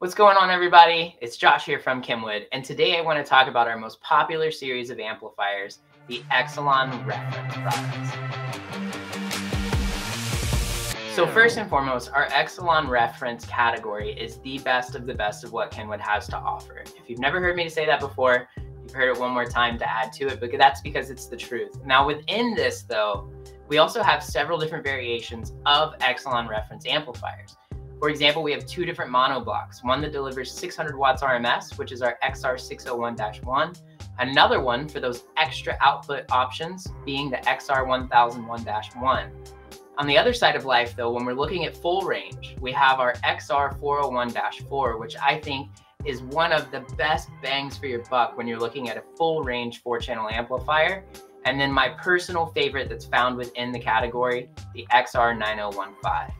What's going on, everybody? It's Josh here from Kenwood, and today I want to talk about our most popular series of amplifiers, the Excelon reference products. So first and foremost, our Excelon reference category is the best of the best of what Kenwood has to offer. If you've never heard me say that before, you've heard it one more time to add to it, but that's because it's the truth. Now within this though, we also have several different variations of Excelon reference amplifiers. For example, we have two different mono blocks, one that delivers 600 watts RMS, which is our XR601-1, another one for those extra output options being the XR1001-1. On the other side of life though, when we're looking at full range, we have our XR401-4, which I think is one of the best bangs for your buck when you're looking at a full range four channel amplifier. And then my personal favorite that's found within the category, the XR9015.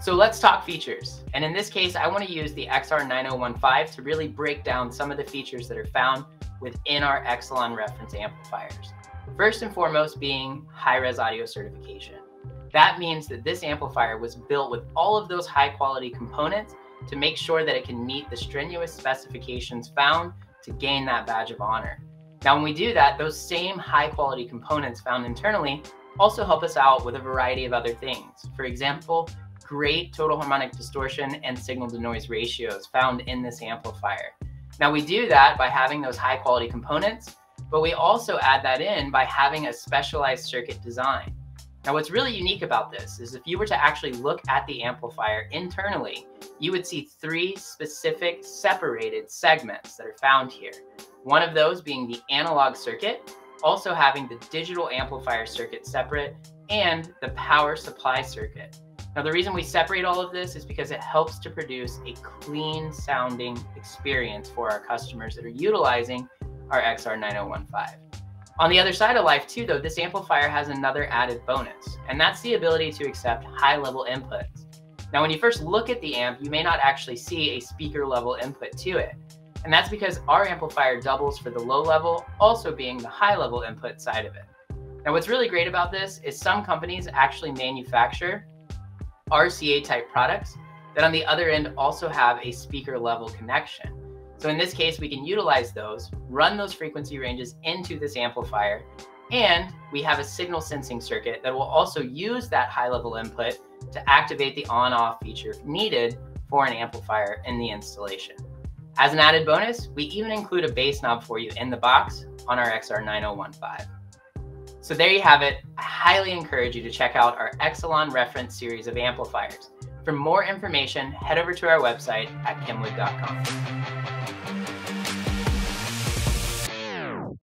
So let's talk features. And in this case, I want to use the XR9015 to really break down some of the features that are found within our Excelon reference amplifiers. First and foremost being high-res audio certification. That means that this amplifier was built with all of those high quality components to make sure that it can meet the strenuous specifications found to gain that badge of honor. Now, when we do that, those same high quality components found internally also help us out with a variety of other things. For example, great total harmonic distortion and signal to noise ratios found in this amplifier. Now we do that by having those high quality components, but we also add that in by having a specialized circuit design. Now what's really unique about this is if you were to actually look at the amplifier internally, you would see three specific separated segments that are found here. One of those being the analog circuit, also having the digital amplifier circuit separate, and the power supply circuit. Now, the reason we separate all of this is because it helps to produce a clean sounding experience for our customers that are utilizing our XR9015. On the other side of life too, though, this amplifier has another added bonus, and that's the ability to accept high level inputs. Now, when you first look at the amp, you may not actually see a speaker level input to it. And that's because our amplifier doubles for the low level, also being the high level input side of it. Now, what's really great about this is some companies actually manufacture RCA type products that on the other end also have a speaker level connection. So in this case, we can utilize those, run those frequency ranges into this amplifier, and we have a signal sensing circuit that will also use that high level input to activate the on off feature needed for an amplifier in the installation. As an added bonus, we even include a bass knob for you in the box on our XR9015. So there you have it. I highly encourage you to check out our Excelon reference series of amplifiers. For more information, head over to our website at kenwood.com.